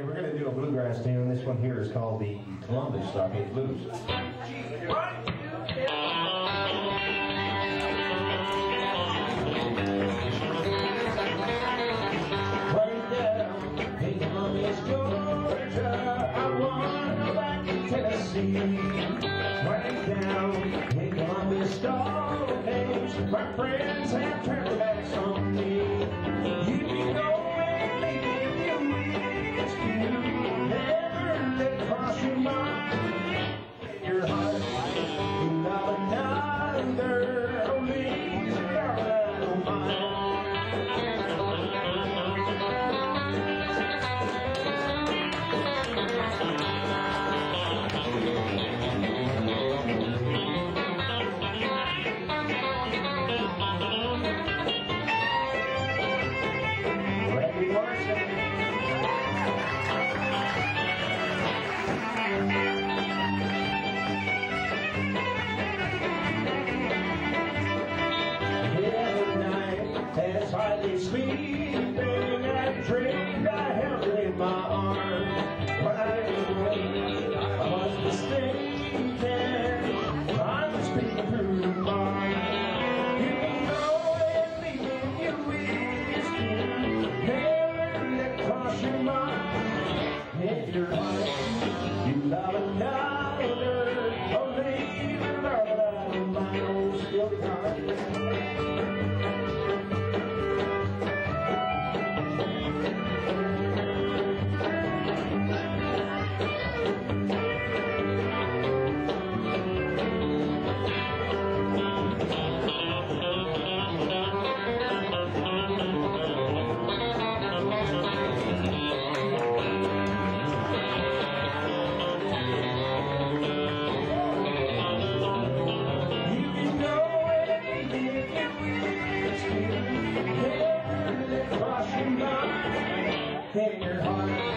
Okay, we're going to do a bluegrass tune. This one here is called the Columbus Stockade Blues. Right down in Columbus, Georgia, I back to Tennessee. Right down Stockade, my friends sleeping, I dreamed I held in my cross your heart, you love another. Hit your heart.